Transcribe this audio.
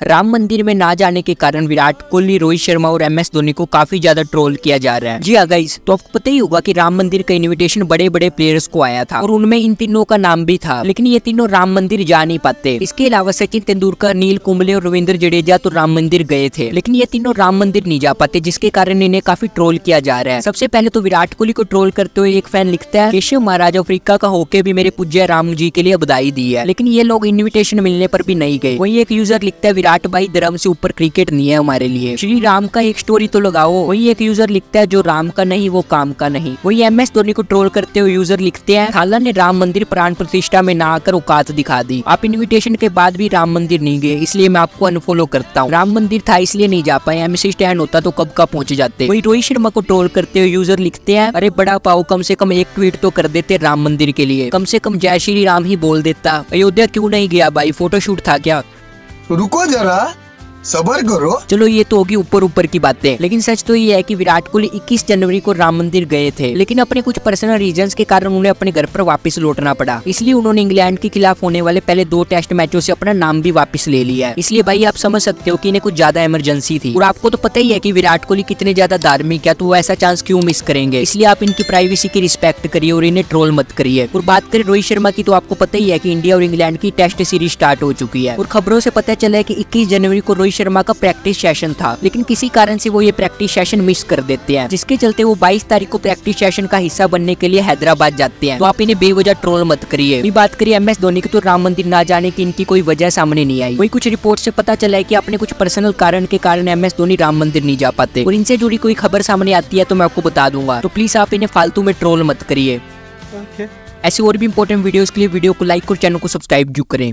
राम मंदिर में ना जाने के कारण विराट कोहली, रोहित शर्मा और एम एस धोनी को काफ़ी ज़्यादा ट्रोल किया जा रहा है। जी हाँ गाइस तो आपको पता ही होगा कि राम मंदिर का इनविटेशन बड़े बड़े प्लेयर्स को आया था और उनमें इन तीनों का नाम भी था, लेकिन ये तीनों राम मंदिर जा नहीं पाते। इसके अलावा सचिन तेंदुलकर, नील कुंबले और रविंद्र जडेजा तो राम मंदिर गए थे, लेकिन ये तीनों राम मंदिर नहीं जा पाते, जिसके कारण इन्हें काफ़ी ट्रोल किया जा रहा है। सबसे पहले तो विराट कोहली को ट्रोल करते हुए एक फ़ैन लिखता है, केशव महाराज अफ्रीका का होके भी मेरे पूज्य राम जी के लिए बधाई दी है। लेकिन ये लोग इन्विटेशन मिलने पर भी नहीं गए। वही एक यूज़र लिखता है विराट भाई धर्म से ऊपर क्रिकेट नहीं है हमारे लिए। श्री राम का एक स्टोरी तो लगाओ, वही एक यूज़र लिखता है जो राम का नहीं, वो काम का नहीं। वही एम एस धोनी को ट्रोल करते हुए यूज़र लिखते हैं, खाला ने राम मंदिर प्राण प्रतिष्ठा में ना आकर औकात दिखा दी। आप इन्विटेशन के बाद भी राम मंदिर नहीं गए, इसलिए मैं आपको अनफॉलो करता हूँ। राम मंदिर था, इसलिए नहीं जा पाए। एमसी स्टैंड होता तो कब का पहुँच जाते। वही रोहित शर्मा को ट्रोल करते हुए यूज़र लिखते हैं, अरे बड़ा पाओ कम से कम एक ट्वीट तो कर देते राम मंदिर के लिए। कम से कम जय श्री राम ही बोल देता। अयोध्या क्यों नहीं गया भाई? फोटोशूट था क्या? रुको जरा। सबर करो। चलो, ये तो होगी ऊपर ऊपर की बातें। लेकिन सच तो ये है कि विराट कोहली 21 जनवरी को राम मंदिर गए थे। लेकिन अपने कुछ पर्सनल रीजंस के कारण उन्हें अपने घर पर वापस लौटना पड़ा। इसलिए उन्होंने इंग्लैंड के खिलाफ होने वाले पहले दो टेस्ट मैचों से अपना नाम भी वापस ले लिया है। इसलिए भाई, आप समझ सकते हो कि इन्हें कुछ ज़्यादा इमरजेंसी थी। और आपको तो पता ही है की विराट कोहली कितने ज़्यादा धार्मिक है तो वो ऐसा चांस क्यूँ मिस करेंगे? इसलिए आप इनकी प्राइवेसी की रिस्पेक्ट करिए और इन्हें ट्रोल मत करिए। और बात करें रोहित शर्मा की तो आपको पता ही है की इंडिया और इंग्लैंड की टेस्ट सीरीज़ स्टार्ट हो चुकी है। और खबरों से पता चला है की इक्कीस जनवरी को रोहित शर्मा का प्रैक्टिस सेशन था लेकिन किसी कारण से वो ये प्रैक्टिस सेशन मिस कर देते हैं। जिसके चलते वो 22 तारीख को प्रैक्टिस सेशन का हिस्सा बनने के लिए हैदराबाद जाते हैं। तो आप इन्हें बेवजह ट्रोल मत करिए। बात करिए एम एस धोनी की तो राम मंदिर ना जाने की इनकी कोई वजह सामने नहीं आई। वही कुछ रिपोर्ट से पता चला है की अपने कुछ पर्सनल कारण के कारण एम एस धोनी राम मंदिर नहीं जा पाते। और इनसे जुड़ी कोई खबर सामने आती है तो मैं आपको बता दूँगा। तो प्लीज़ आप इन्हें फालतू में ट्रोल मत करिए। ऐसी और भी इंपॉर्टेंट वीडियोस के लिए वीडियो को लाइक और चैनल को सब्सक्राइब ज़रूर करें।